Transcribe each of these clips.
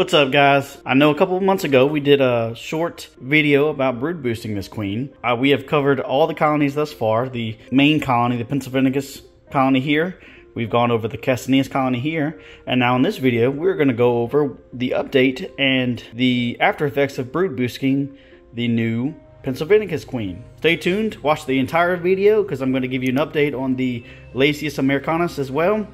What's up guys? I know a couple of months ago we did a short video about brood boosting this queen. Uh, we have covered all the colonies thus far. The main colony, the Pennsylvanicus colony here. We've gone over the Castaneus colony here. And now in this video, we're going to go over the update and the after effects of brood boosting the new Pennsylvanicus queen. Stay tuned, watch the entire video because I'm going to give you an update on the Lasius americanus as well.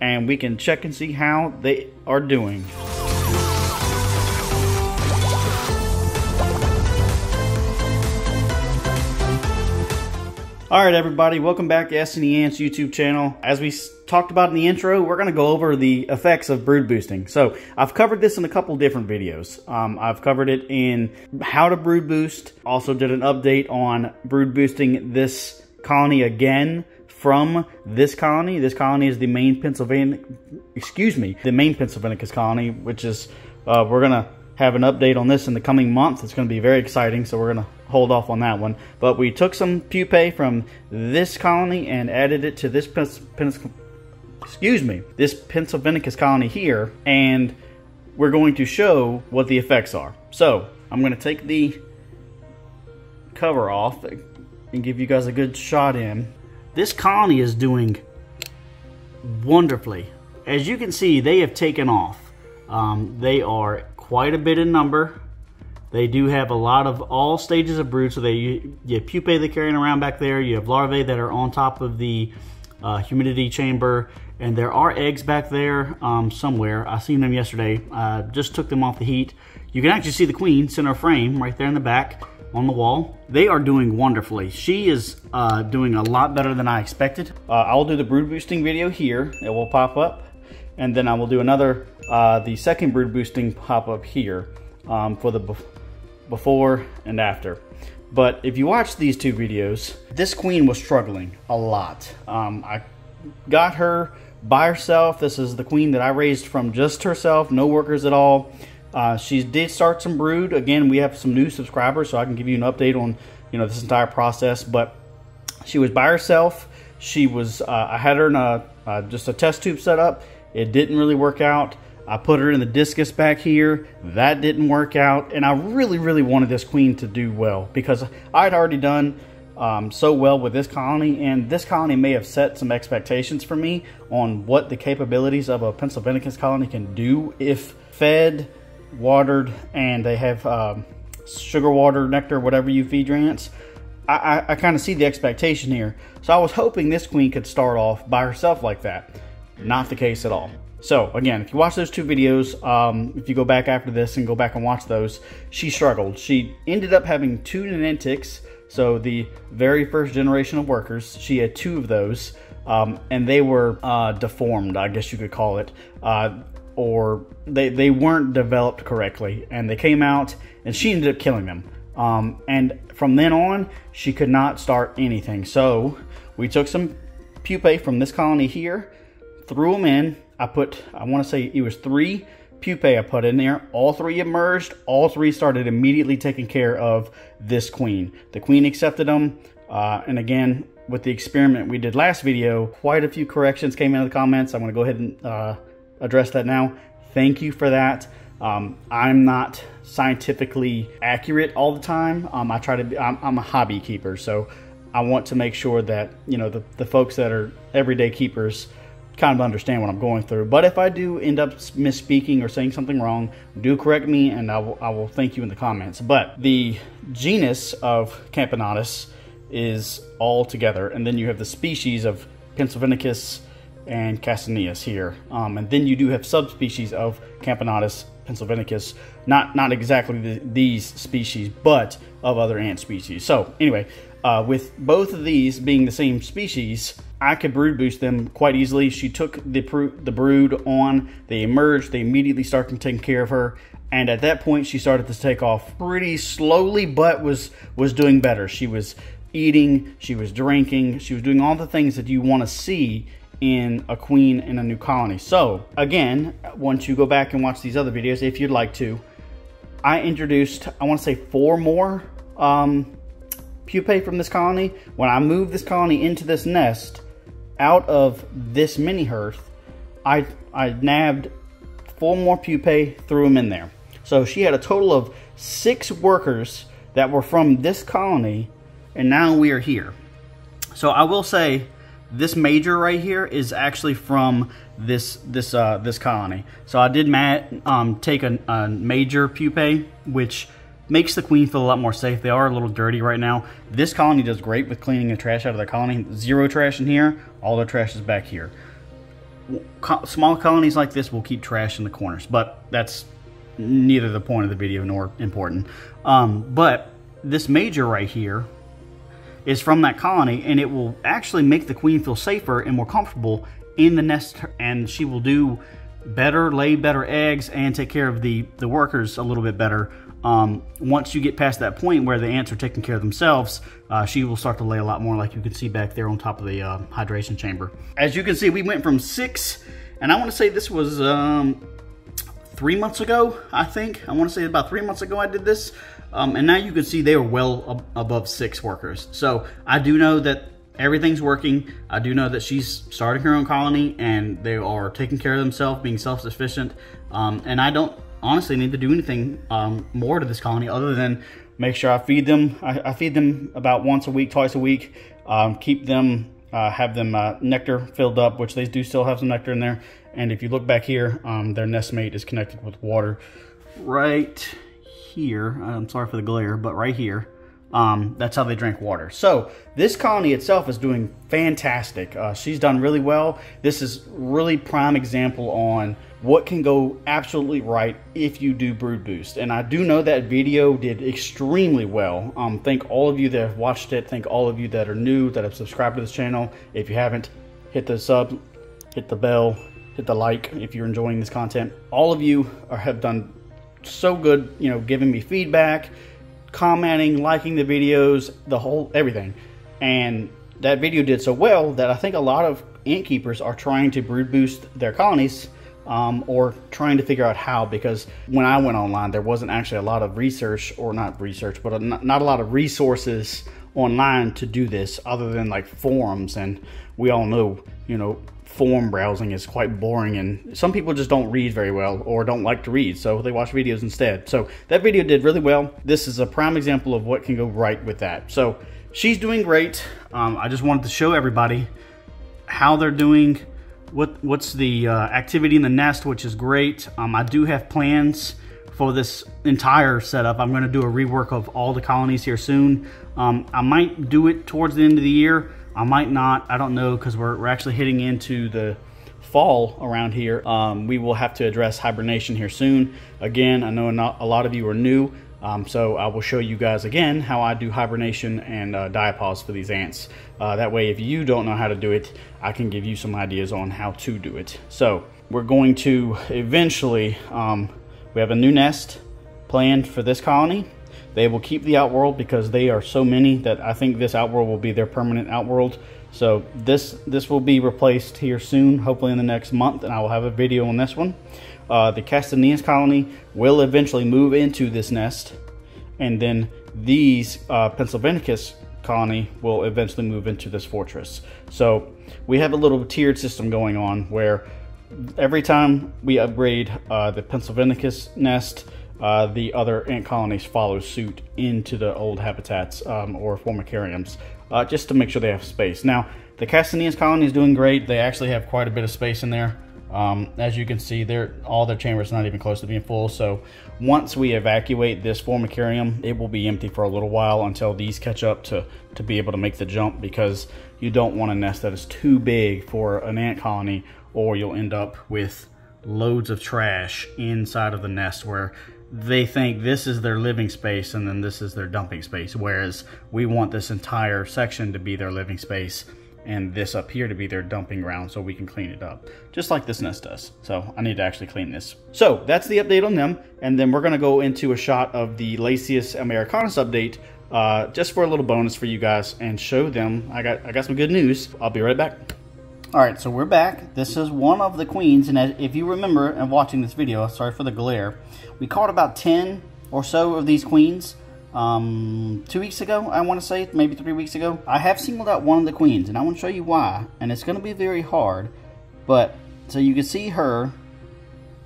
And we can check and see how they are doing. All right, everybody, welcome back to S and the Ants YouTube channel. As we talked about in the intro, we're going to go over the effects of brood boosting. So I've covered this in a couple different videos. Um, I've covered it in how to brood boost. Also did an update on brood boosting this colony again from this colony. This colony is the main Pennsylvania, excuse me, the main Pennsylvanicus colony, which is, uh, we're going to have an update on this in the coming month. It's going to be very exciting, so we're going to hold off on that one. But we took some pupae from this colony and added it to this excuse me, this Pennsylvanicus colony here, and we're going to show what the effects are. So I'm going to take the cover off and give you guys a good shot in. This colony is doing wonderfully. As you can see, they have taken off. Um, they are quite a bit in number. They do have a lot of all stages of brood. So they you, you have pupae they're carrying around back there. You have larvae that are on top of the uh, humidity chamber. And there are eggs back there um, somewhere. I seen them yesterday. Uh, just took them off the heat. You can actually see the queen center frame right there in the back on the wall. They are doing wonderfully. She is uh, doing a lot better than I expected. Uh, I'll do the brood boosting video here. It will pop up. And then I will do another uh, the second brood boosting pop up here um, for the before and after. But if you watch these two videos, this queen was struggling a lot. Um, I got her by herself. This is the queen that I raised from just herself, no workers at all. Uh, she did start some brood. Again, we have some new subscribers, so I can give you an update on you know this entire process. But she was by herself. She was. Uh, I had her in a uh, just a test tube set up. It didn't really work out. I put her in the discus back here. That didn't work out. And I really, really wanted this queen to do well because I'd already done um, so well with this colony. And this colony may have set some expectations for me on what the capabilities of a Pennsylvanicus colony can do if fed, watered, and they have um, sugar water, nectar, whatever you feed your ants. I, I, I kind of see the expectation here. So I was hoping this queen could start off by herself like that. Not the case at all. So again, if you watch those two videos, um, if you go back after this and go back and watch those, she struggled. She ended up having two nanitics, so the very first generation of workers. She had two of those, um, and they were uh, deformed, I guess you could call it, uh, or they they weren't developed correctly, and they came out, and she ended up killing them. Um, and from then on, she could not start anything. So we took some pupae from this colony here, threw them in, I put, I want to say it was three pupae I put in there. All three emerged. All three started immediately taking care of this queen. The queen accepted them. Uh, and again, with the experiment we did last video, quite a few corrections came in the comments. I'm going to go ahead and uh, address that now. Thank you for that. Um, I'm not scientifically accurate all the time. Um, I try to be, I'm, I'm, a hobby keeper, so I want to make sure that, you know, the, the folks that are everyday keepers kind of understand what I'm going through. But if I do end up misspeaking or saying something wrong, do correct me and I will, I will thank you in the comments. But the genus of Camponotus is all together. And then you have the species of Pennsylvanicus and Castaneus here. Um, and then you do have subspecies of Camponotus pennsylvanicus, not, not exactly the, these species, but of other ant species. So anyway, uh, with both of these being the same species, I could brood boost them quite easily. She took the, the brood on, they emerged, they immediately started taking care of her. And at that point, she started to take off pretty slowly, but was, was doing better. She was eating, she was drinking, she was doing all the things that you want to see in a queen in a new colony. So again, once you go back and watch these other videos, if you'd like to, I introduced, I want to say four more um, pupae from this colony. When I moved this colony into this nest, out of this mini hearth, I, I nabbed four more pupae, threw them in there. So she had a total of six workers that were from this colony, and now we are here. So I will say, this major right here is actually from this this uh, this colony. So I did um, take a, a major pupae, which makes the queen feel a lot more safe. They are a little dirty right now. This colony does great with cleaning the trash out of their colony. Zero trash in here. All the trash is back here. Small colonies like this will keep trash in the corners, but that's neither the point of the video nor important. Um, but this major right here is from that colony and it will actually make the queen feel safer and more comfortable in the nest and she will do better, lay better eggs and take care of the, the workers a little bit better. Um, once you get past that point where the ants are taking care of themselves, uh, she will start to lay a lot more like you can see back there on top of the uh, hydration chamber. As you can see, we went from six, and I want to say this was um, three months ago, I think. I want to say about three months ago I did this. Um, and now you can see they are well ab above six workers. So I do know that everything's working. I do know that she's starting her own colony and they are taking care of themselves, being self-sufficient. Um, and I don't honestly need to do anything um, more to this colony other than make sure I feed them. I, I feed them about once a week, twice a week. Um, keep them, uh, have them uh, nectar filled up, which they do still have some nectar in there. And if you look back here, um, their nest mate is connected with water right here. I'm sorry for the glare, but right here. Um, that's how they drink water. So this colony itself is doing fantastic. Uh, she's done really well. This is really prime example on what can go absolutely right if you do brood boost. And I do know that video did extremely well. Um, thank all of you that have watched it. Thank all of you that are new, that have subscribed to this channel. If you haven't, hit the sub, hit the bell, hit the like if you're enjoying this content. All of you are, have done so good, you know, giving me feedback, commenting, liking the videos, the whole everything. And that video did so well that I think a lot of ant keepers are trying to brood boost their colonies um, or trying to figure out how because when I went online there wasn't actually a lot of research or not research but a, not a lot of resources online to do this other than like forums and we all know you know forum browsing is quite boring and some people just don't read very well or don't like to read so they watch videos instead. So that video did really well. This is a prime example of what can go right with that. So she's doing great. Um, i just wanted to show everybody how they're doing what what's the uh, activity in the nest which is great. Um, i do have plans for this entire setup. I'm going to do a rework of all the colonies here soon. Um, i might do it towards the end of the year I might not. I don't know because we're, we're actually hitting into the fall around here. Um, we will have to address hibernation here soon. Again, I know not, a lot of you are new, um, so I will show you guys again how I do hibernation and uh, diapause for these ants. Uh, that way, if you don't know how to do it, I can give you some ideas on how to do it. So we're going to eventually, um, we have a new nest planned for this colony. They will keep the Outworld because they are so many that I think this Outworld will be their permanent Outworld. So this this will be replaced here soon, hopefully in the next month, and I will have a video on this one. Uh, the Castaneus colony will eventually move into this nest, and then these uh, Pennsylvanicus colony will eventually move into this fortress. So we have a little tiered system going on where every time we upgrade uh, the Pennsylvanicus nest, uh, the other ant colonies follow suit into the old habitats um, or formicariums uh, just to make sure they have space. Now, the Castaneus colony is doing great. They actually have quite a bit of space in there. Um, as you can see, they're, all their chambers not even close to being full. So once we evacuate this formicarium, it will be empty for a little while until these catch up to, to be able to make the jump because you don't want a nest that is too big for an ant colony or you'll end up with loads of trash inside of the nest where they think this is their living space and then this is their dumping space. Whereas we want this entire section to be their living space and this up here to be their dumping ground so we can clean it up. Just like this nest does. So I need to actually clean this. So that's the update on them. And then we're gonna go into a shot of the Lasius americanus update uh, just for a little bonus for you guys and show them I got I got some good news. I'll be right back. All right, so we're back. This is one of the queens, and if you remember and watching this video, sorry for the glare, we caught about 10 or so of these queens um, two weeks ago, I want to say, maybe three weeks ago. I have singled out one of the queens, and I want to show you why, and it's going to be very hard, but so you can see her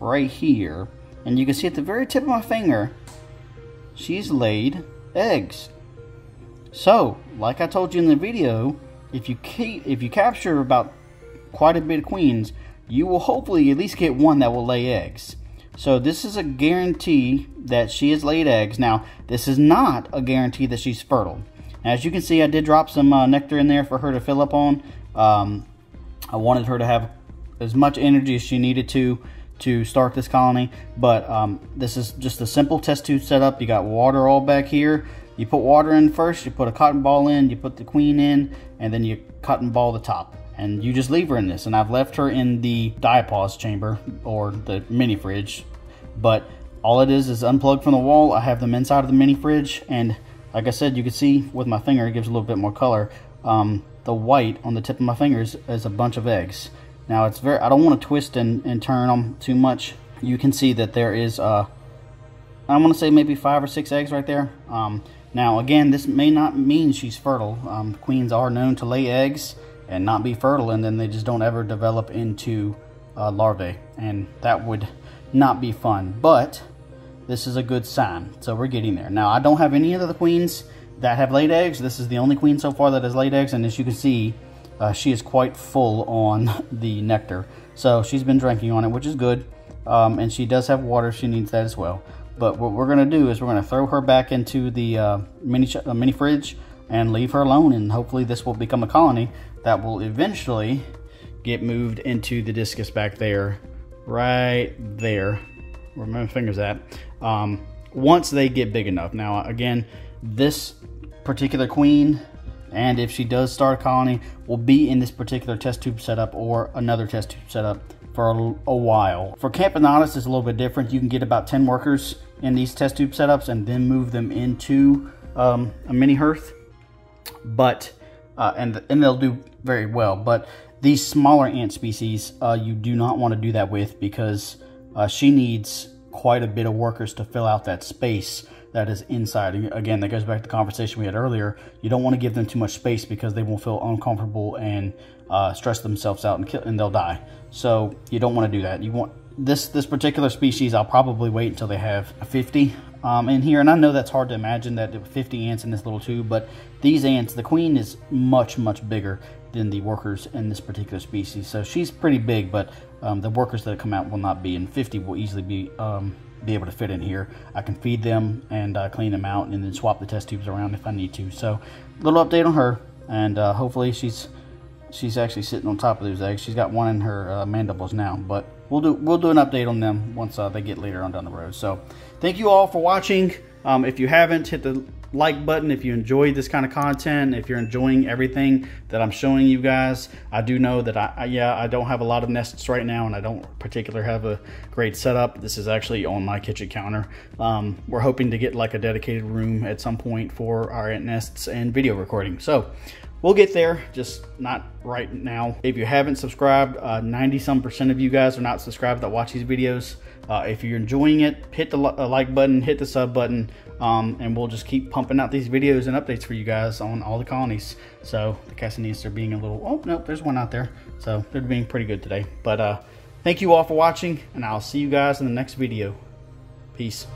right here. And you can see at the very tip of my finger, she's laid eggs. So, like I told you in the video, if you keep, if you capture about quite a bit of queens, you will hopefully at least get one that will lay eggs. So this is a guarantee that she has laid eggs. Now, this is not a guarantee that she's fertile. As you can see, I did drop some uh, nectar in there for her to fill up on. Um, I wanted her to have as much energy as she needed to to start this colony. But um, this is just a simple test tube setup. You got water all back here. You put water in first, you put a cotton ball in, you put the queen in, and then you cotton ball the top. And you just leave her in this. And I've left her in the diapause chamber or the mini fridge. But all it is is unplugged from the wall. I have them inside of the mini fridge. And like I said, you can see with my finger, it gives a little bit more color. Um, the white on the tip of my fingers is a bunch of eggs. Now it's very, I don't want to twist and, and turn them too much. You can see that there is, uh, I want to say maybe five or six eggs right there. Um, now again, this may not mean she's fertile. Um, queens are known to lay eggs and not be fertile and then they just don't ever develop into uh, larvae. And that would not be fun, but this is a good sign. So we're getting there. Now I don't have any of the queens that have laid eggs. This is the only queen so far that has laid eggs and as you can see, uh, she is quite full on the nectar. So she's been drinking on it, which is good. Um, and she does have water. She needs that as well. But what we're going to do is we're going to throw her back into the uh, mini, uh, mini fridge and leave her alone. And hopefully this will become a colony that will eventually get moved into the discus back there. Right there. Where my finger's at. Um, once they get big enough. Now, again, this particular queen and if she does start a colony, will be in this particular test tube setup or another test tube setup for a, a while. For Camponotus, it's a little bit different. You can get about 10 workers in these test tube setups and then move them into um, a mini hearth. But, uh, and, and they'll do very well. But these smaller ant species, uh, you do not want to do that with because uh, she needs quite a bit of workers to fill out that space that is inside. Again, that goes back to the conversation we had earlier. You don't want to give them too much space because they will feel uncomfortable and uh, stress themselves out and, kill, and they'll die. So you don't want to do that. You want this this particular species. I'll probably wait until they have 50 um, in here, and I know that's hard to imagine that 50 ants in this little tube, but these ants, the queen is much much bigger than the workers in this particular species. So she's pretty big, but um, the workers that come out will not be, and 50 will easily be um, be able to fit in here. I can feed them and uh, clean them out and then swap the test tubes around if I need to. So little update on her and uh, hopefully she's she's actually sitting on top of those eggs. She's got one in her uh, mandibles now, but we'll do we'll do an update on them once uh, they get later on down the road. So thank you all for watching. Um, if you haven't, hit the like button if you enjoyed this kind of content, if you're enjoying everything that I'm showing you guys. I do know that I, I, yeah, I don't have a lot of nests right now and I don't particularly have a great setup. This is actually on my kitchen counter. Um, we're hoping to get like a dedicated room at some point for our ant nests and video recording. So we'll get there, just not right now. If you haven't subscribed, 90 uh, some percent of you guys are not subscribed that watch these videos. Uh, if you're enjoying it, hit the uh, like button, hit the sub button, um, and we'll just keep pumping out these videos and updates for you guys on all the colonies. So the Castaneus are being a little, oh, nope, there's one out there. So they're being pretty good today. But uh, thank you all for watching, and I'll see you guys in the next video. Peace.